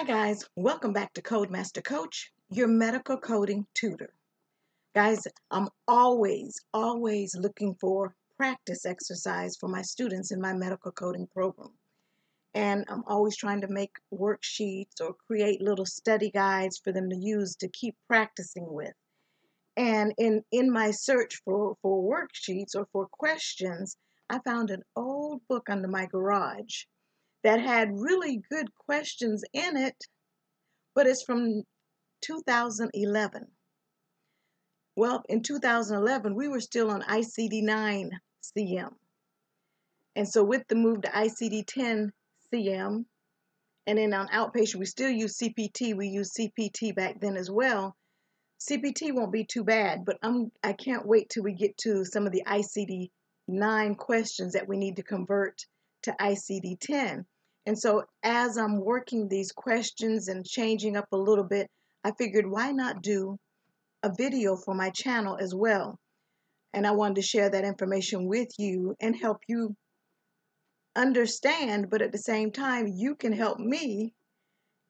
Hi guys, welcome back to Codemaster Coach, your medical coding tutor. Guys, I'm always, always looking for practice exercise for my students in my medical coding program. And I'm always trying to make worksheets or create little study guides for them to use to keep practicing with. And in, in my search for, for worksheets or for questions, I found an old book under my garage that had really good questions in it, but it's from 2011. Well, in 2011, we were still on ICD 9 CM. And so, with the move to ICD 10 CM, and then on outpatient, we still use CPT. We use CPT back then as well. CPT won't be too bad, but I'm I can't wait till we get to some of the ICD 9 questions that we need to convert to ICD 10. And so as I'm working these questions and changing up a little bit, I figured why not do a video for my channel as well. And I wanted to share that information with you and help you understand, but at the same time, you can help me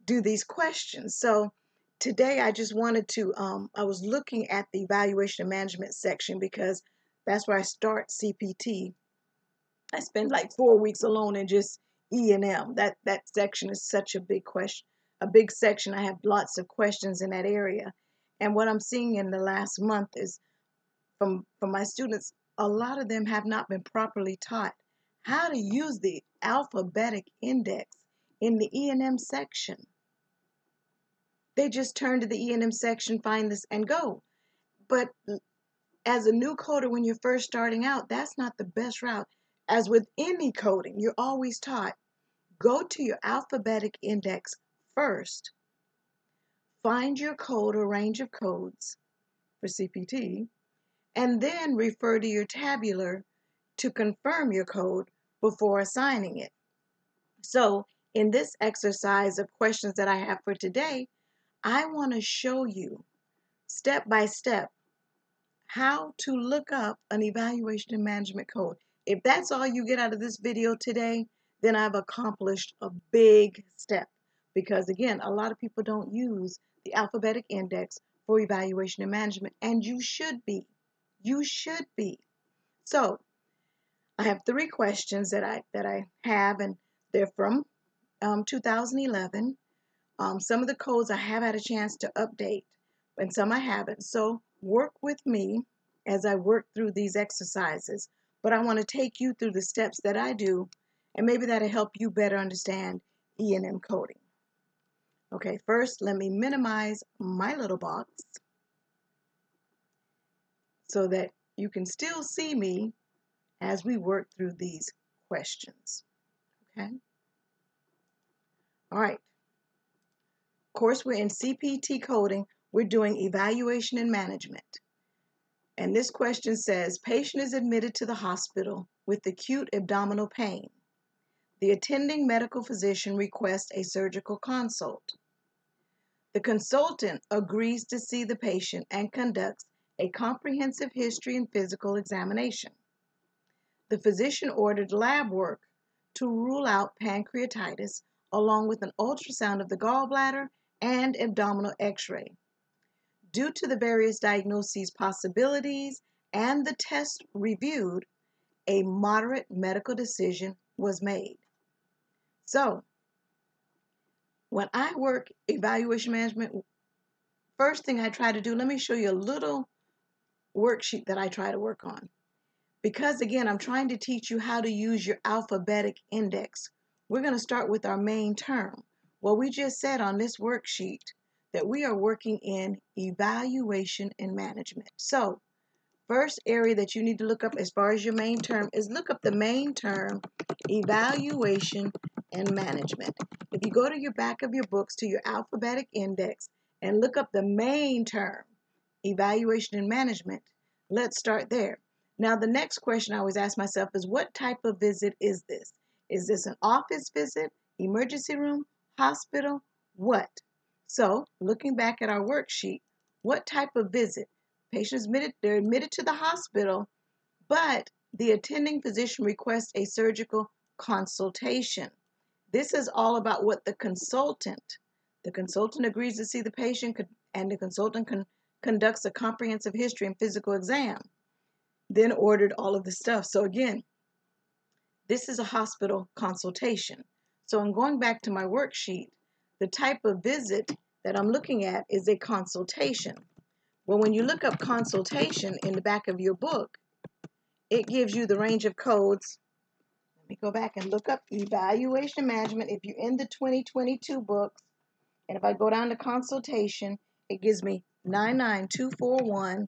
do these questions. So today I just wanted to, um, I was looking at the evaluation and management section because that's where I start CPT. I spend like four weeks alone and just E and M. That that section is such a big question, a big section. I have lots of questions in that area, and what I'm seeing in the last month is from from my students, a lot of them have not been properly taught how to use the alphabetic index in the E and M section. They just turn to the E and M section, find this, and go. But as a new coder, when you're first starting out, that's not the best route. As with any coding, you're always taught go to your alphabetic index first, find your code or range of codes for CPT, and then refer to your tabular to confirm your code before assigning it. So, in this exercise of questions that I have for today, I want to show you step by step how to look up an evaluation and management code. If that's all you get out of this video today, then I've accomplished a big step. Because again, a lot of people don't use the alphabetic index for evaluation and management, and you should be. You should be. So I have three questions that I that I have, and they're from um, 2011. Um, some of the codes I have had a chance to update, and some I haven't. So work with me as I work through these exercises but I want to take you through the steps that I do, and maybe that'll help you better understand E&M coding. Okay, first let me minimize my little box so that you can still see me as we work through these questions. Okay? All right. Of course, we're in CPT coding. We're doing evaluation and management. And this question says patient is admitted to the hospital with acute abdominal pain. The attending medical physician requests a surgical consult. The consultant agrees to see the patient and conducts a comprehensive history and physical examination. The physician ordered lab work to rule out pancreatitis along with an ultrasound of the gallbladder and abdominal x ray due to the various diagnoses possibilities and the test reviewed, a moderate medical decision was made. So, when I work evaluation management, first thing I try to do, let me show you a little worksheet that I try to work on. Because again, I'm trying to teach you how to use your alphabetic index. We're going to start with our main term. What we just said on this worksheet that we are working in evaluation and management. So, first area that you need to look up as far as your main term is look up the main term evaluation and management. If you go to your back of your books to your alphabetic index and look up the main term evaluation and management, let's start there. Now, the next question I always ask myself is what type of visit is this? Is this an office visit, emergency room, hospital? What? So, looking back at our worksheet, what type of visit? Patients admitted, they're admitted to the hospital, but the attending physician requests a surgical consultation. This is all about what the consultant The consultant agrees to see the patient and the consultant con conducts a comprehensive history and physical exam. Then ordered all of the stuff. So again, this is a hospital consultation. So I'm going back to my worksheet. The type of visit that I'm looking at is a consultation. Well, when you look up consultation in the back of your book, it gives you the range of codes. Me go back and look up evaluation management. If you're in the 2022 books, and if I go down to consultation, it gives me 99241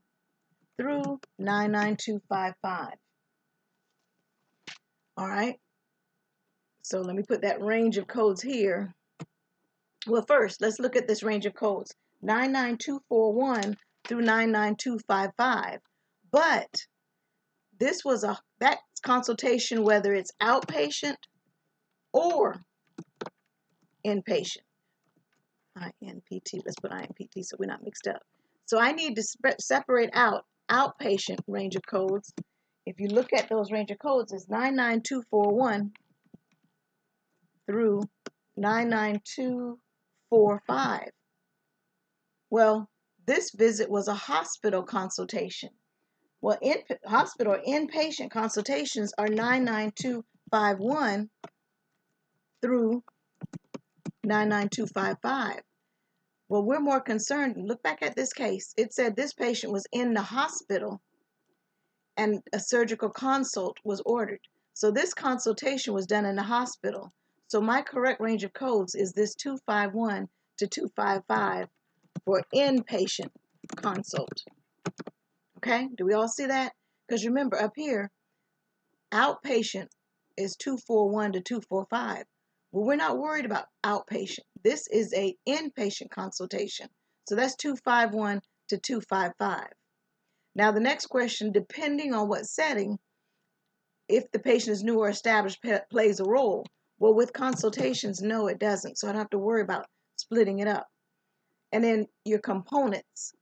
through 99255. All right. So let me put that range of codes here. Well, first, let's look at this range of codes. 99241 through 99255. But this was a that consultation whether it's outpatient or inpatient. INPT, let's put INPT so we're not mixed up. So I need to separate out outpatient range of codes. If you look at those range of codes, it's 99241 through 99245. Well, this visit was a hospital consultation. Well, in hospital inpatient consultations are 99251 through 99255. Well, we're more concerned. Look back at this case. It said this patient was in the hospital and a surgical consult was ordered. So this consultation was done in the hospital. So my correct range of codes is this 251 to 255 for inpatient consult. Okay, do we all see that? Because remember up here, outpatient is 241 to 245. Well, we're not worried about outpatient. This is a inpatient consultation. So that's 251 to 255. Now the next question, depending on what setting, if the patient is new or established, plays a role. Well, with consultations, no, it doesn't. So I don't have to worry about splitting it up. And then your components.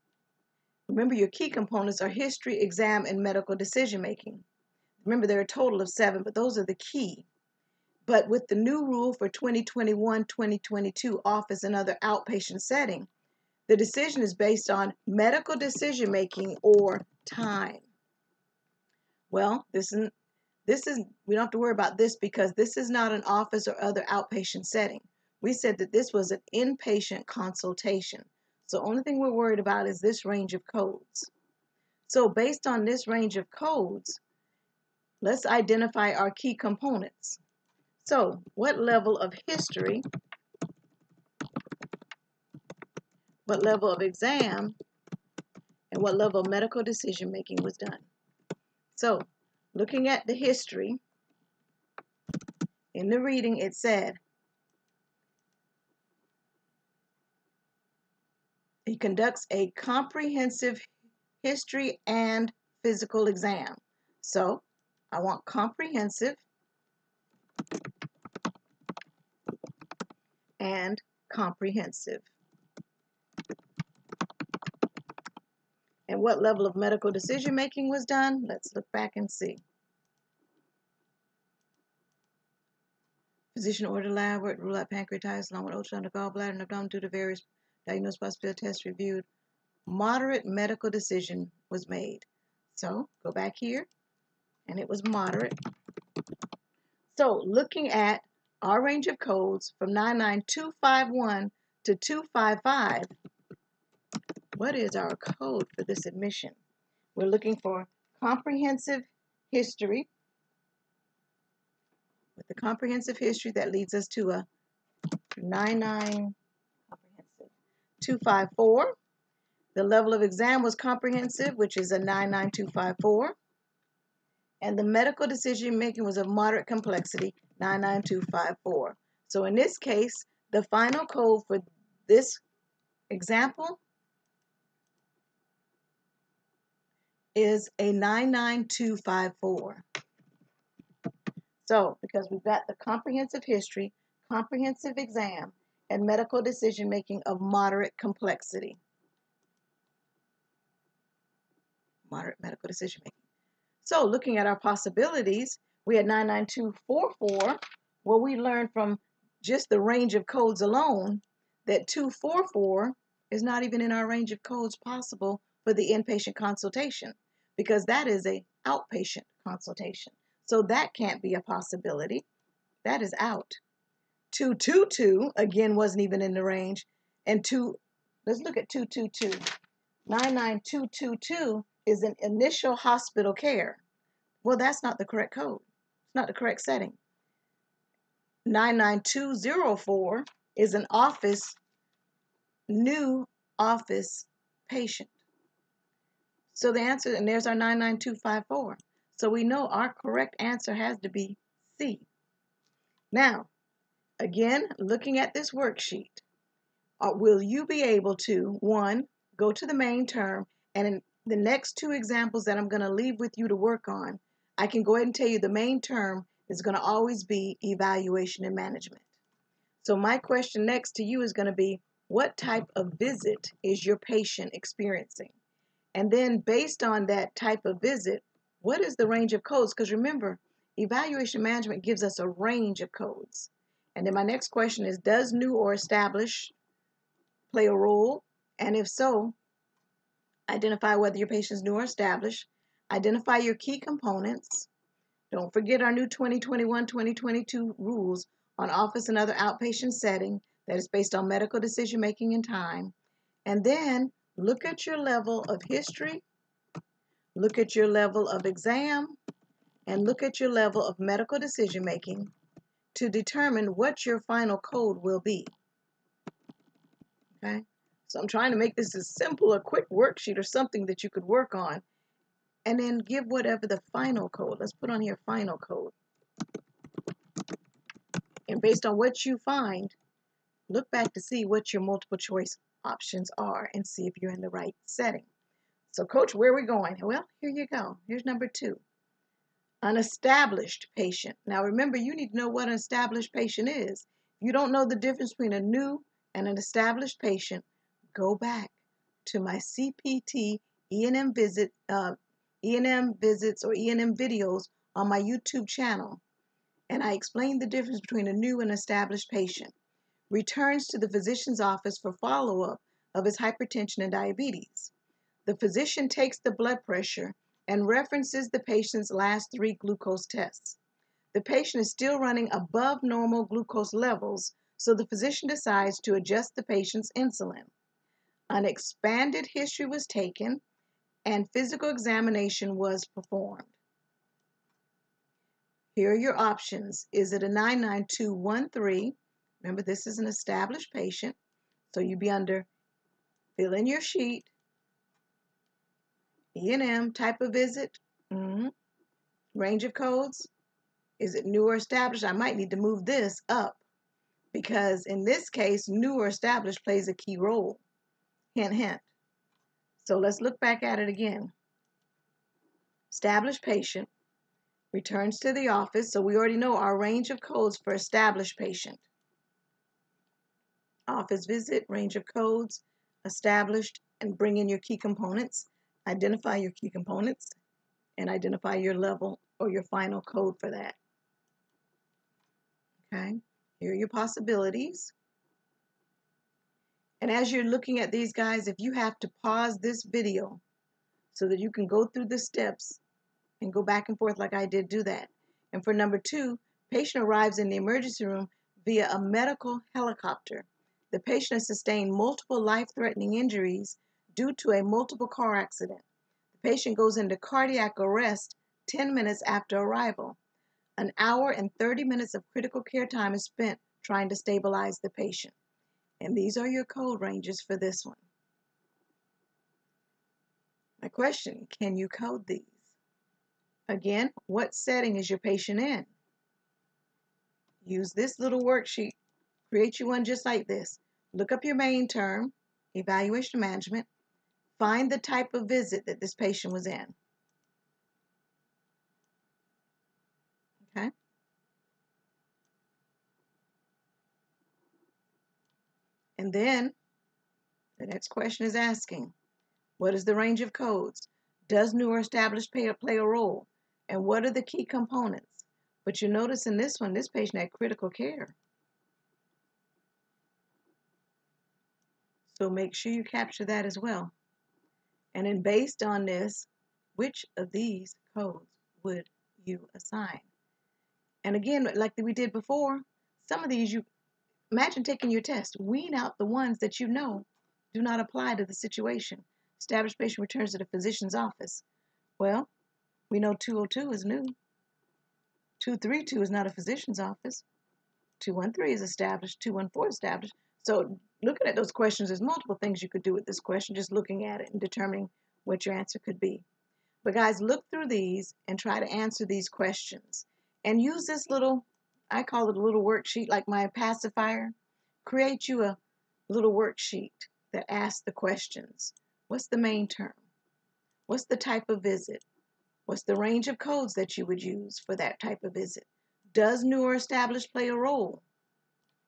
Remember, your key components are history, exam, and medical decision making. Remember, there are a total of seven, but those are the key. But with the new rule for 2021 2022 office and other outpatient setting, the decision is based on medical decision making or time. Well, this is this is we don't have to worry about this because this is not an office or other outpatient setting. We said that this was an inpatient consultation. So only thing we're worried about is this range of codes. So based on this range of codes, let's identify our key components. So what level of history, what level of exam, and what level of medical decision making was done. So looking at the history, in the reading it said, He conducts a comprehensive history and physical exam. So I want comprehensive and comprehensive. And what level of medical decision making was done? Let's look back and see. Physician ordered lab work, rule out pancreatitis along with ultrasound of gallbladder and abdomen due to various diagnosed hospital test reviewed, moderate medical decision was made. So go back here, and it was moderate. So looking at our range of codes from 99251 to 255, what is our code for this admission? We're looking for comprehensive history. With the comprehensive history, that leads us to a 99 254. The level of exam was comprehensive, which is a 99254. And the medical decision making was of moderate complexity, 99254. So in this case, the final code for this example is a 99254. So because we've got the comprehensive history, comprehensive exam, and medical decision making of moderate complexity. Moderate medical decision making. So looking at our possibilities, we had 99244, where we learned from just the range of codes alone that 244 is not even in our range of codes possible for the inpatient consultation because that is a outpatient consultation. So that can't be a possibility. That is out. 222 again wasn't even in the range and 2 let's look at 222. 99222 is an initial hospital care. Well, that's not the correct code. It's not the correct setting. 99204 is an office, new office patient. So the answer, and there's our 99254. So we know our correct answer has to be C. Now, again, looking at this worksheet, uh, will you be able to, one, go to the main term, and in the next two examples that I'm going to leave with you to work on, I can go ahead and tell you the main term is going to always be evaluation and management. So my question next to you is going to be, what type of visit is your patient experiencing? And then based on that type of visit, what is the range of codes? Because remember, evaluation management gives us a range of codes. And then my next question is, does new or established play a role? And if so, identify whether your patient is new or established. Identify your key components. Don't forget our new 2021-2022 rules on office and other outpatient setting that is based on medical decision making and time. And then look at your level of history, look at your level of exam, and look at your level of medical decision making to determine what your final code will be. Okay, so I'm trying to make this as simple a quick worksheet or something that you could work on and then give whatever the final code. Let's put on here final code. And based on what you find, look back to see what your multiple choice options are and see if you're in the right setting. So coach, where are we going? Well, here you go. Here's number two. An established patient. Now remember, you need to know what an established patient is. If you don't know the difference between a new and an established patient, go back to my CPT E&M visit uh, E&M visits or E&M videos on my YouTube channel, and I explain the difference between a new and established patient. Returns to the physician's office for follow-up of his hypertension and diabetes. The physician takes the blood pressure and references the patient's last three glucose tests. The patient is still running above normal glucose levels, so the physician decides to adjust the patient's insulin. An expanded history was taken and physical examination was performed. Here are your options. Is it a 99213? Remember, this is an established patient, so you'd be under fill in your sheet, E&M, type of visit, mm -hmm. range of codes. Is it new or established? I might need to move this up because in this case, new or established plays a key role. Hint, hint. So let's look back at it again. Established patient returns to the office. So we already know our range of codes for established patient. Office visit, range of codes, established, and bring in your key components. Identify your key components and identify your level or your final code for that. Okay, here are your possibilities. And as you're looking at these guys, if you have to pause this video so that you can go through the steps and go back and forth like I did, do that. And for number two, patient arrives in the emergency room via a medical helicopter. The patient has sustained multiple life-threatening injuries due to a multiple car accident. The patient goes into cardiac arrest 10 minutes after arrival. An hour and 30 minutes of critical care time is spent trying to stabilize the patient. And these are your code ranges for this one. My question, can you code these? Again, what setting is your patient in? Use this little worksheet. Create you one just like this. Look up your main term, evaluation management. Find the type of visit that this patient was in. Okay. And then the next question is asking, what is the range of codes? Does new or established play a role? And what are the key components? But you notice in this one, this patient had critical care. So make sure you capture that as well. And then based on this, which of these codes would you assign? And again, like we did before, some of these you imagine taking your test, wean out the ones that you know do not apply to the situation. Established patient returns to the physician's office. Well, we know 202 is new. 232 is not a physician's office. 213 is established. 214 established. So looking at those questions, there's multiple things you could do with this question, just looking at it and determining what your answer could be. But guys, look through these and try to answer these questions. And use this little, I call it a little worksheet like my pacifier. Create you a little worksheet that asks the questions. What's the main term? What's the type of visit? What's the range of codes that you would use for that type of visit? Does new or established play a role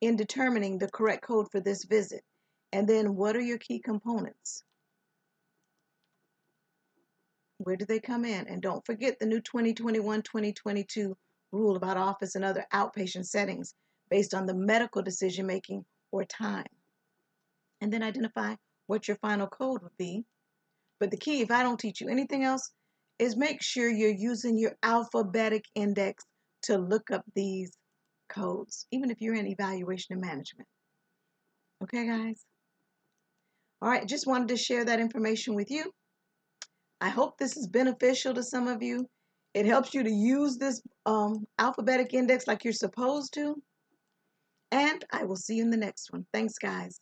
in determining the correct code for this visit? And then what are your key components? Where do they come in? And don't forget the new 2021-2022 rule about office and other outpatient settings based on the medical decision making or time. And then identify what your final code would be. But the key, if I don't teach you anything else, is make sure you're using your alphabetic index to look up these codes, even if you're in evaluation and management. Okay, guys? All right, just wanted to share that information with you. I hope this is beneficial to some of you. It helps you to use this um, alphabetic index like you're supposed to. And I will see you in the next one. Thanks, guys.